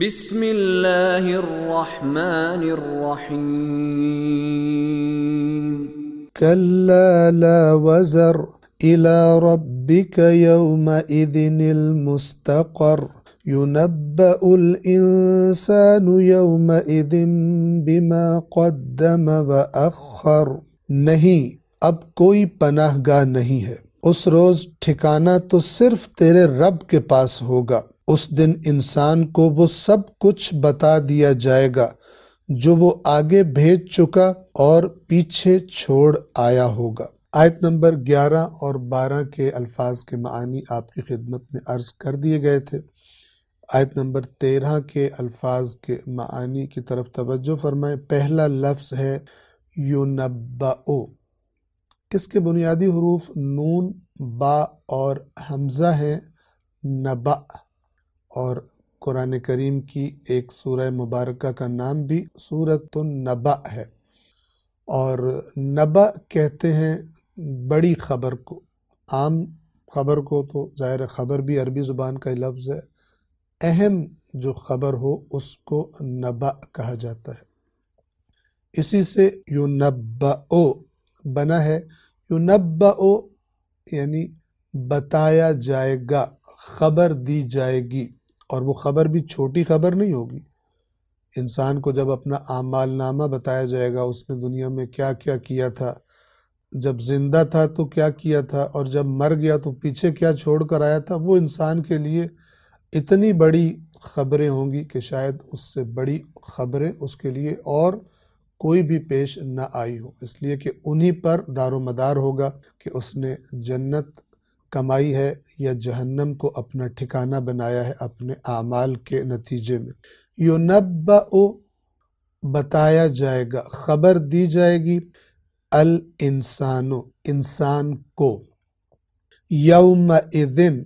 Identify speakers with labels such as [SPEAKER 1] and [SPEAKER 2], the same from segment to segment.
[SPEAKER 1] بسم الله الرحمن الرحيم.
[SPEAKER 2] كلا لا وزر إلى ربك يومئذ المستقر. ينبأ الإنسان يومئذ بما قدم وأخر. نہیں اب کوئی پناہ گاہ نہیں ہے. اس روز ٹھکانہ تو صرف تیرے رب کے پاس ہوگا. اس دن انسان کو وہ سب کچھ بتا دیا جائے گا جو وہ آگے بھیج چکا اور پیچھے چھوڑ آیا ہوگا۔ آیت نمبر گیارہ اور بارہ کے الفاظ کے معنی آپ کی خدمت میں عرض کر دیے گئے تھے۔ آیت نمبر تیرہ کے الفاظ کے معانی کی طرف توجہ فرمائیں۔ پہلا لفظ ہے یونبعو۔ اس کے بنیادی حروف نون، با اور حمزہ ہیں۔ نبع۔ اور قرآن کریم کی ایک سورہ مبارکہ کا نام بھی سورت النبع ہے۔ اور نبع کہتے ہیں بڑی خبر کو۔ عام خبر کو تو ظاہر خبر بھی عربی زبان کا لفظ ہے۔ اہم جو خبر ہو اس کو نبع کہا جاتا ہے۔ اسی سے یونبعو بنا ہے۔ یونبعو یعنی بتایا جائے گا، خبر دی جائے گی۔ اور وہ خبر بھی چھوٹی خبر نہیں ہوگی۔ انسان کو جب اپنا اعمال نامہ بتایا جائے گا، اس نے دنیا میں کیا کیا کیا تھا؟ جب زندہ تھا تو کیا کیا تھا؟ اور جب مر گیا تو پیچھے کیا چھوڑ کر آیا تھا؟ وہ انسان کے لیے اتنی بڑی خبریں ہوں گی کہ شاید اس سے بڑی خبریں اس کے لیے اور کوئی بھی پیش نہ آئی ہو۔ اس لیے کہ انہی پر دار و مدار ہوگا کہ اس نے جنت کمائی ہے یا جہنم کو اپنا ٹھکانہ بنایا ہے اپنے اعمال کے نتیجے میں۔ یونبعو بتایا جائے گا، خبر دی جائے گی الانسانو انسان کو۔ یوم اذن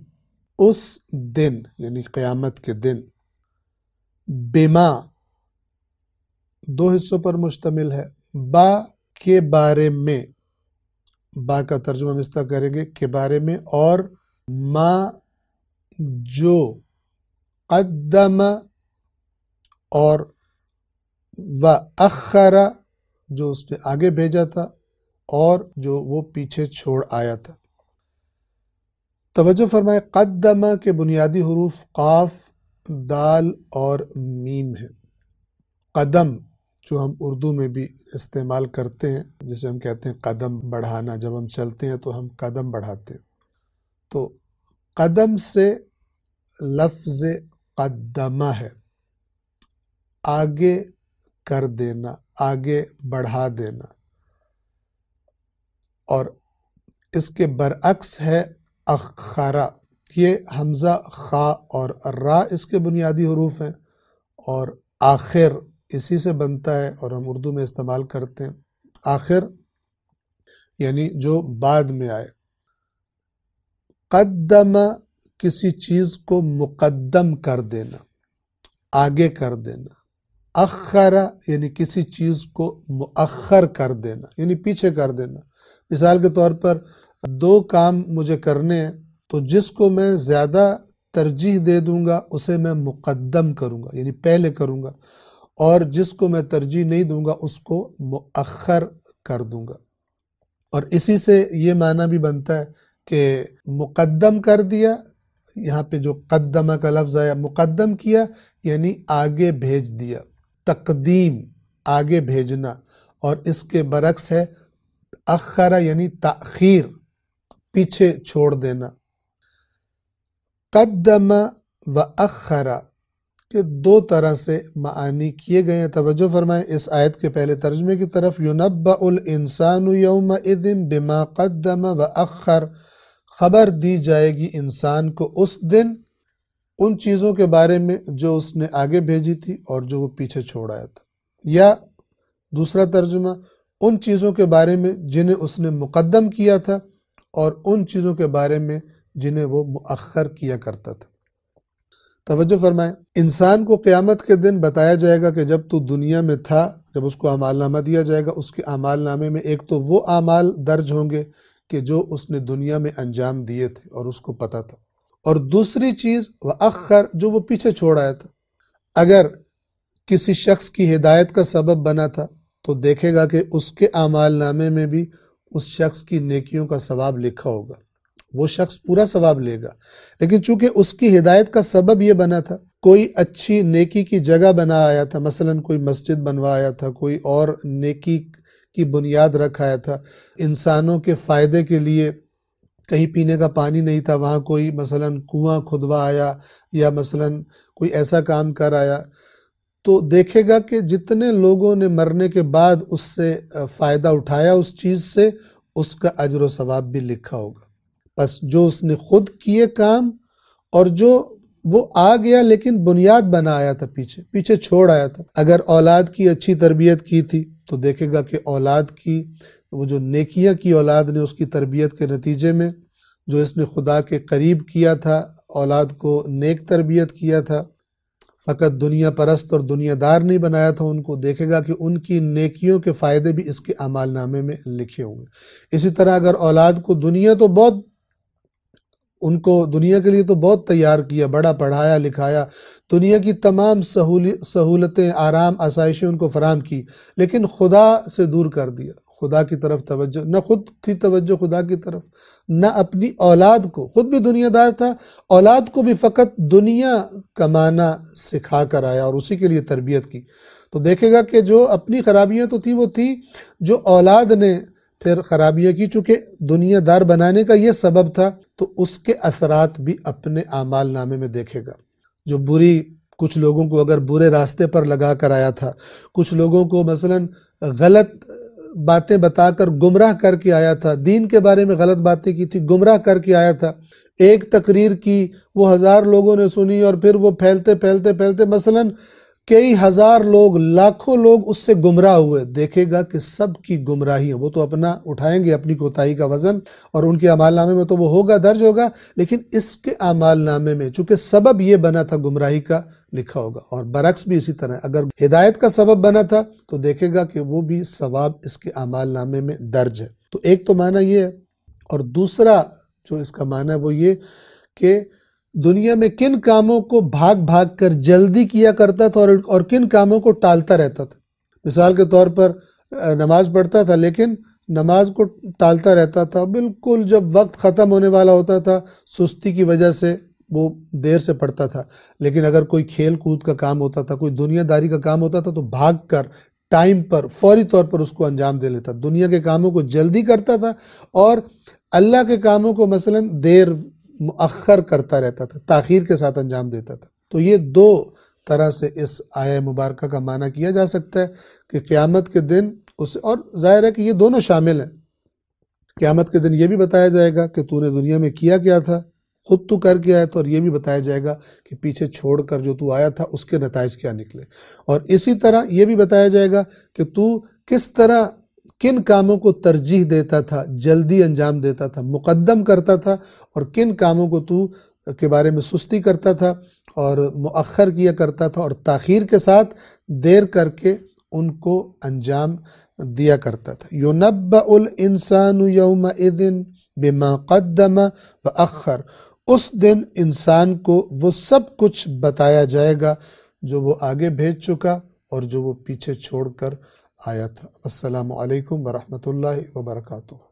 [SPEAKER 2] اس دن یعنی قیامت کے دن۔ بما، دو حصوں پر مشتمل ہے۔ با کے بارے میں با کا ترجمہ ہم اس طرح کریں گے کے بارے میں اور ما جو قدم اور و اخرا جو اس نے آگے بھیجا تھا اور جو وہ پیچھے چھوڑ آیا تھا۔ توجہ فرمائے قدمہ کے بنیادی حروف قاف، دال اور میم ہے قدم جو ہم اردو میں بھی استعمال کرتے ہیں، جسے ہم کہتے ہیں قدم بڑھانا، جب ہم چلتے ہیں تو ہم قدم بڑھاتے ہیں۔ تو قدم سے لفظ قدمہ ہے۔ آگے کر دینا، آگے بڑھا دینا۔ اور اس کے برعکس ہے اخرا یہ حمزہ خا اور را اس کے بنیادی حروف ہیں۔ اور آخر اسی سے بنتا ہے اور ہم اردو میں استعمال کرتے ہیں۔ آخر یعنی جو بعد میں آئے۔ قدم کسی چیز کو مقدم کر دینا، آگے کر دینا۔ اخرا یعنی کسی چیز کو مؤخر کر دینا یعنی پیچھے کر دینا۔ مثال کے طور پر، دو کام مجھے کرنے ہیں، تو جس کو میں زیادہ ترجیح دے دوں گا، اسے میں مقدم کروں گا یعنی پہلے کروں گا۔ اور جس کو میں ترجیح نہیں دوں گا، اس کو مؤخر کر دوں گا۔ اور اسی سے یہ معنی بھی بنتا ہے کہ مقدم کر دیا، یہاں پہ جو قدمہ کا لفظ آیا، مقدم کیا یعنی آگے بھیج دیا، تقدیم، آگے بھیجنا۔ اور اس کے برعکس ہے اخرا یعنی تاخیر پیچھے چھوڑ دینا۔ قدم و اخرا کہ دو طرح سے معانی کیے گئے ہیں۔ توجہ فرمائیں، اس آیت کے پہلے ترجمے کی طرف یونبع الانسان یوم اذن بما قدم و اخر خبر دی جائے گی انسان کو اس دن ان چیزوں کے بارے میں جو اس نے آگے بھیجی تھی اور جو وہ پیچھے چھوڑ آیا تھا۔ یا دوسرا ترجمہ، ان چیزوں کے بارے میں جنہیں اس نے مقدم کیا تھا اور ان چیزوں کے بارے میں جنہیں وہ مؤخر کیا کرتا تھا۔ توجہ فرمائیں۔ انسان کو قیامت کے دن بتایا جائے گا کہ جب تو دنیا میں تھا، جب اس کو اعمال نامہ دیا جائے گا، اس کے اعمال نامے میں ایک تو وہ اعمال درج ہوں گے کہ جو اس نے دنیا میں انجام دیے تھے اور اس کو پتا تھا۔ اور دوسری چیز وہ اخر جو وہ پیچھے چھوڑ آیا تھا۔ اگر کسی شخص کی ہدایت کا سبب بنا تھا، تو دیکھے گا کہ اس کے اعمال نامے میں بھی اس شخص کی نیکیوں کا ثواب لکھا ہوگا۔ وہ شخص پورا ثواب لے گا۔ لیکن چونکہ اس کی ہدایت کا سبب یہ بنا تھا، کوئی اچھی نیکی کی جگہ بنا آیا تھا، مثلا کوئی مسجد بنوا آیا تھا، کوئی اور نیکی کی بنیاد رکھ آیا تھا، انسانوں کے فائدے کے لیے کہیں پینے کا پانی نہیں تھا، وہاں کوئی مثلا کنواں کھدوا آیا یا مثلا کوئی ایسا کام کر آیا۔ تو دیکھے گا کہ جتنے لوگوں نے مرنے کے بعد اس سے فائدہ اٹھایا اس چیز سے، اس کا اجر و ثواب بھی لکھا ہوگا۔ بس جو اس نے خود کیے کام اور جو وہ آ گیا لیکن بنیاد بنا آیا تھا پیچھے پیچھے چھوڑ آیا تھا۔ اگر اولاد کی اچھی تربیت کی تھی تو دیکھے گا کہ اولاد کی، وہ جو نیکیاں کی اولاد نے اس کی تربیت کے نتیجے میں، جو اس نے خدا کے قریب کیا تھا، اولاد کو نیک تربیت کیا تھا، فقط دنیا پرست اور دنیا دار نہیں بنایا تھا، ان کو دیکھے گا کہ ان کی نیکیوں کے فائدے بھی اس کے عمال نامے میں لکھے ہوئے۔ اسی طرح اگر اولاد کو دنیا تو بہت ان کو دنیا کے لیے تو بہت تیار کیا، بڑا پڑھایا، لکھایا، دنیا کی تمام سہولتیں، آرام، آسائشیں ان کو فراہم کی، لیکن خدا سے دور کر دیا، خدا کی طرف توجہ، نہ خود تھی توجہ خدا کی طرف، نہ اپنی اولاد کو، خود بھی دنیا دار تھا، اولاد کو بھی فقط دنیا کمانا سکھا کر آیا اور اسی کے لیے تربیت کی۔ تو دیکھے گا کہ جو اپنی خرابیاں تو تھی وہ تھی جو اولاد نے پھر خرابیاں کی، چونکہ دنیا دار بنانے کا یہ سبب تھا، تو اس کے اثرات بھی اپنے اعمال نامے میں دیکھے گا۔ جو بری، کچھ لوگوں کو اگر برے راستے پر لگا کر آیا تھا، کچھ لوگوں کو مثلا غلط باتیں بتا کر گمراہ کر کے آیا تھا، دین کے بارے میں غلط باتیں کی تھی، گمراہ کر کے آیا تھا، ایک تقریر کی وہ ہزار لوگوں نے سنی اور پھر وہ پھیلتے پھیلتے پھیلتے مثلا کئی ہزار لوگ، لاکھوں لوگ اس سے گمراہ ہوئے۔ دیکھے گا کہ سب کی گمراہی ہیں۔ وہ تو اپنا اٹھائیں گے اپنی کوتاہی کا وزن اور ان کے عمال نامے میں تو وہ ہوگا، درج ہوگا، لیکن اس کے عمال نامے میں چونکہ سبب یہ بنا تھا گمراہی کا لکھا ہوگا۔ اور برعکس بھی اسی طرح، اگر ہدایت کا سبب بنا تھا تو دیکھے گا کہ وہ بھی ثواب اس کے عمال نامے میں درج ہے۔ تو ایک تو معنی یہ ہے اور دوسرا جو اس کا معنی ہے وہ یہ کہ دنیا میں کن کاموں کو بھاگ بھاگ کر جلدی کیا کرتا تھا اور اور کن کاموں کو ٹالتا رہتا تھا؟ مثال کے طور پر نماز پڑھتا تھا لیکن نماز کو ٹالتا رہتا تھا۔ بالکل جب وقت ختم ہونے والا ہوتا تھا، سستی کی وجہ سے وہ دیر سے پڑھتا تھا۔ لیکن اگر کوئی کھیل کود کا کام ہوتا تھا، کوئی دنیا داری کا کام ہوتا تھا، تو بھاگ کر ٹائم پر، فوری طور پر اس کو انجام دے لیتا۔ دنیا کے کاموں کو جلدی کرتا تھا اور اللہ کے کاموں کو مثلا دیر مؤخر کرتا رہتا تھا، تاخیر کے ساتھ انجام دیتا تھا۔ تو یہ دو طرح سے اس آیہ مبارکہ کا معنی کیا جا سکتا ہے کہ قیامت کے دن اس، اور ظاہر ہے کہ یہ دونوں شامل ہیں۔ قیامت کے دن یہ بھی بتایا جائے گا کہ تو نے دنیا میں کیا کیا تھا، خود تو کر کے آیا تھا، اور یہ بھی بتایا جائے گا کہ پیچھے چھوڑ کر جو تو آیا تھا، اس کے نتائج کیا نکلے۔ اور اسی طرح یہ بھی بتایا جائے گا کہ تو کس طرح کن کاموں کو ترجیح دیتا تھا، جلدی انجام دیتا تھا، مقدم کرتا تھا، اور کن کاموں کو تو کے بارے میں سستی کرتا تھا اور مؤخر کیا کرتا تھا اور تاخیر کے ساتھ دیر کر کے ان کو انجام دیا کرتا تھا۔ یونب الانسان یومئذن بما قدم و اخر اس دن انسان کو وہ سب کچھ بتایا جائے گا جو وہ آگے بھیج چکا اور جو وہ پیچھے چھوڑ کر آيات. السلام عليكم ورحمة الله وبركاته.